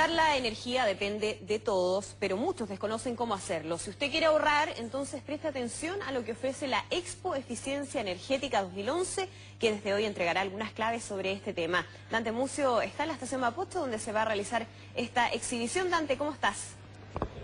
Cuidar la energía depende de todos, pero muchos desconocen cómo hacerlo. Si usted quiere ahorrar, entonces preste atención a lo que ofrece la Expo Eficiencia Energética 2011, que desde hoy entregará algunas claves sobre este tema. Dante Mucio está en la estación Mapocho, donde se va a realizar esta exhibición. Dante, ¿cómo estás?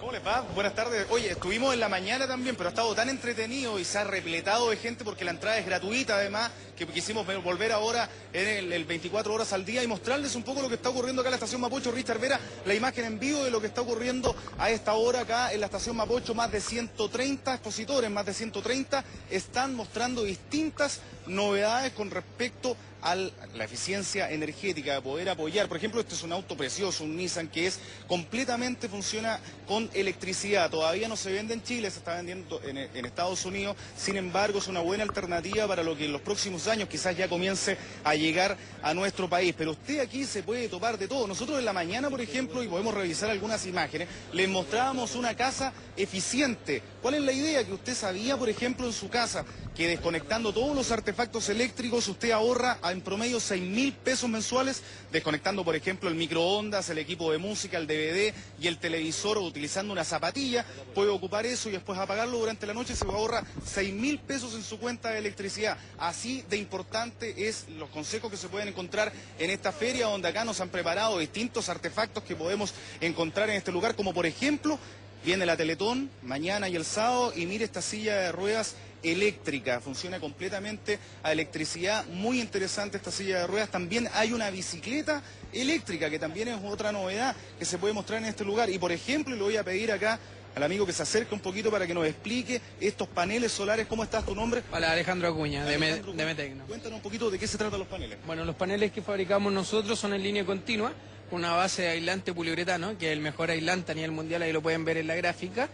¿Cómo les va? Buenas tardes. Oye, estuvimos en la mañana también, pero ha estado tan entretenido y se ha repletado de gente porque la entrada es gratuita además, que quisimos volver ahora en el, 24 horas al día y mostrarles un poco lo que está ocurriendo acá en la estación Mapocho. Richard Vera, la imagen en vivo de lo que está ocurriendo a esta hora acá en la estación Mapocho. Más de 130 expositores, más de 130, están mostrando distintas novedades con respecto a la eficiencia energética, de poder apoyar. Por ejemplo, este es un auto precioso, un Nissan que es completamente funciona con electricidad. Todavía no se vende en Chile, se está vendiendo en, Estados Unidos. Sin embargo, es una buena alternativa para lo que en los próximos años quizás ya comience a llegar a nuestro país. Pero usted aquí se puede topar de todo. Nosotros en la mañana, por ejemplo, y podemos revisar algunas imágenes, les mostrábamos una casa eficiente. ¿Cuál es la idea? Que usted sabía, por ejemplo, en su casa, que desconectando todos los artefactos eléctricos usted ahorra en promedio 6 mil pesos mensuales, desconectando, por ejemplo, el microondas, el equipo de música, el DVD y el televisor, o utilizando una zapatilla, puede ocupar eso y después apagarlo durante la noche, se ahorra 6 mil pesos en su cuenta de electricidad. Así de importante es los consejos que se pueden encontrar en esta feria, donde acá nos han preparado distintos artefactos que podemos encontrar en este lugar, como por ejemplo Viene la Teletón mañana y el sábado y mire esta silla de ruedas eléctrica, funciona completamente a electricidad, muy interesante esta silla de ruedas. También hay una bicicleta eléctrica, que también es otra novedad que se puede mostrar en este lugar. Y por ejemplo, le voy a pedir acá al amigo que se acerque un poquito para que nos explique estos paneles solares. ¿Cómo estás tu nombre? Hola, Alejandro Acuña, de, Metecno. Cuéntanos un poquito de qué se tratan los paneles. Bueno, los paneles que fabricamos nosotros son en línea continua una base de aislante poliuretano, que es el mejor aislante a nivel mundial, ahí lo pueden ver en la gráfica,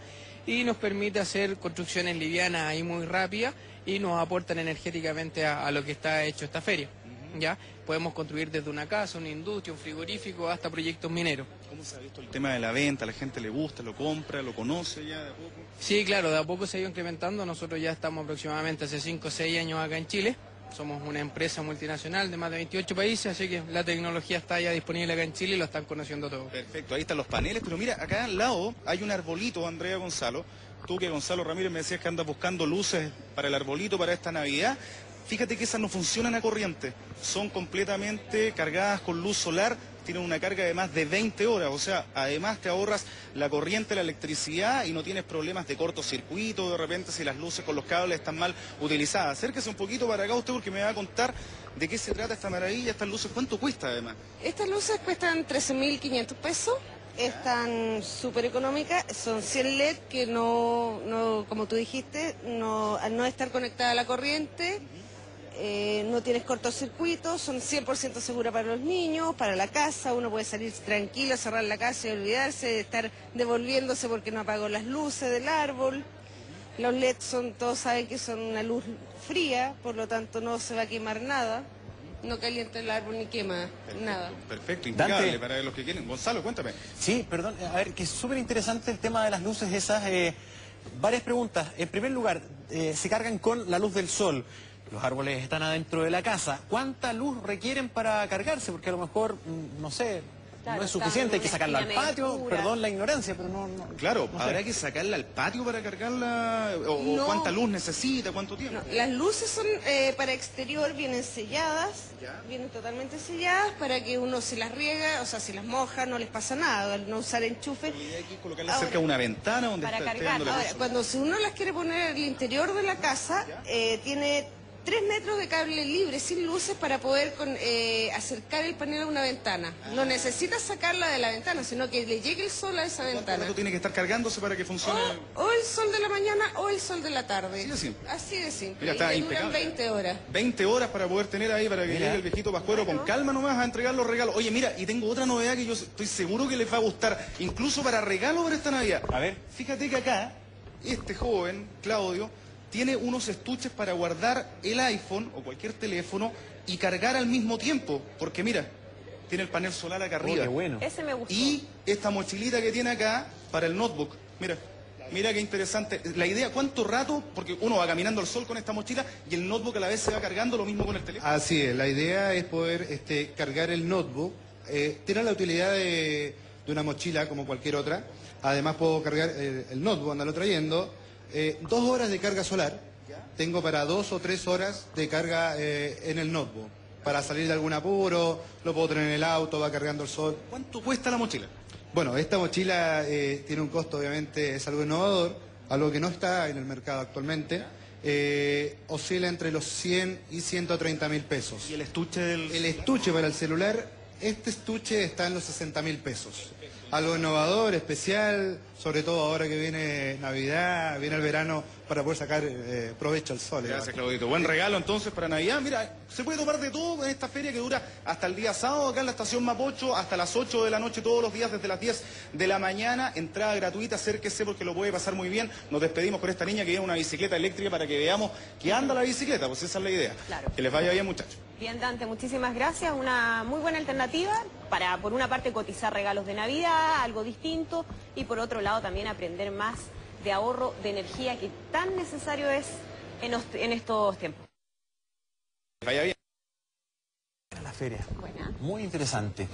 y nos permite hacer construcciones livianas y muy rápidas y nos aportan energéticamente a, lo que está hecho esta feria. ¿ya? Podemos construir desde una casa, una industria, un frigorífico, hasta proyectos mineros. ¿Cómo se ha visto el tema de la venta? ¿La gente le gusta, lo compra, lo conoce ya de a poco? Sí, claro, de a poco se ha ido incrementando. Nosotros ya estamos aproximadamente hace 5 o 6 años acá en Chile. Somos una empresa multinacional de más de 28 países, así que la tecnología está ya disponible acá en Chile y lo están conociendo todos. Perfecto, ahí están los paneles, pero mira, acá al lado hay un arbolito, Andrea Gonzalo. Tú que Gonzalo Ramírez me decías que andas buscando luces para el arbolito para esta Navidad. Fíjate que esas no funcionan a corriente, son completamente cargadas con luz solar tienen una carga de más de 20 horas, o sea, además te ahorras la corriente, la electricidad y no tienes problemas de cortocircuito, de repente si las luces con los cables están mal utilizadas. Acérquese un poquito para acá usted porque me va a contar de qué se trata esta maravilla, estas luces, ¿cuánto cuesta además? Estas luces cuestan 13.500 pesos. Están súper económicas, son 100 LED que no, no, como tú dijiste, no, al no estar conectada a la corriente, eh, no tienes cortocircuitos, son 100% seguras para los niños, para la casa, uno puede salir tranquilo, cerrar la casa y olvidarse de estar devolviéndose porque no apagó las luces del árbol. Los LED son, todos saben que son una luz fría, por lo tanto no se va a quemar nada. No calienta el árbol ni quema nada. Perfecto, impecable para los que quieren. Gonzalo, cuéntame. Sí, perdón, a ver, que es súper interesante el tema de las luces esas. Eh, varias preguntas. En primer lugar, eh, se cargan con la luz del sol los árboles están adentro de la casa. ¿Cuánta luz requieren para cargarse? Porque a lo mejor, mm, no sé, no es suficiente, hay que sacarla al patio, perdón la ignorancia, pero no... claro, ¿habrá que sacarla al patio para cargarla? ¿O, cuánta luz necesita? ¿Cuánto tiempo? las luces son eh, para exterior, vienen selladas, vienen totalmente selladas para que uno se las riega, o sea, si las moja no les pasa nada, al no usar enchufe. hay que colocarlas cerca de una ventana donde para cargar. cuando si uno las quiere poner en el interior de la casa, eh, tiene tres metros de cable libre sin luces para poder eh, acercar el panel a una ventana. No ah. necesitas sacarla de la ventana, sino que le llegue el sol a esa ventana. tiene que estar cargándose para que funcione? O, el sol de la mañana o el sol de la tarde. Así de simple. Así de simple. Mira, está y duran 20 horas. 20 horas para poder tener ahí, para que llegue el viejito pascuero con calma nomás a entregar los regalos. Oye, mira, y tengo otra novedad que yo estoy seguro que les va a gustar, incluso para regalo para esta Navidad. A ver. Fíjate que acá, este joven, Claudio, tiene unos estuches para guardar el iPhone o cualquier teléfono y cargar al mismo tiempo. Porque mira, tiene el panel solar acá oh, arriba. bueno. Ese me gustó. Y esta mochilita que tiene acá para el notebook. Mira. Mira qué interesante. La idea, ¿cuánto rato? Porque uno va caminando al sol con esta mochila y el notebook a la vez se va cargando, lo mismo con el teléfono. Así es, la idea es poder este, cargar el notebook. Eh, tiene la utilidad de de una mochila como cualquier otra. Además puedo cargar eh, el notebook, andarlo trayendo. Eh, dos horas de carga solar. Tengo para dos o tres horas de carga eh, en el notebook. Para salir de algún apuro, lo puedo tener en el auto, va cargando el sol. ¿Cuánto cuesta la mochila? Bueno, esta mochila eh, tiene un costo, obviamente, es algo innovador, algo que no está en el mercado actualmente. Eh, oscila entre los 100 y 130 mil pesos. ¿Y el estuche del...? El estuche para el celular, este estuche está en los 60 mil pesos. Algo innovador, especial, sobre todo ahora que viene Navidad, viene el verano, para poder sacar eh, provecho al sol. Gracias, Claudito. Buen regalo entonces para Navidad. Mira, se puede tomar de todo en esta feria que dura hasta el día sábado acá en la estación Mapocho, hasta las 8 de la noche todos los días, desde las 10 de la mañana. Entrada gratuita, acérquese porque lo puede pasar muy bien. Nos despedimos con esta niña que lleva una bicicleta eléctrica para que veamos que anda la bicicleta, pues esa es la idea. Claro. Que les vaya bien, muchachos. Bien, Dante, muchísimas gracias. Una muy buena alternativa para, por una parte, cotizar regalos de Navidad, algo distinto, y por otro lado, también aprender más de ahorro de energía que tan necesario es en, en estos tiempos. Vaya bien. La feria. Buena. Muy interesante.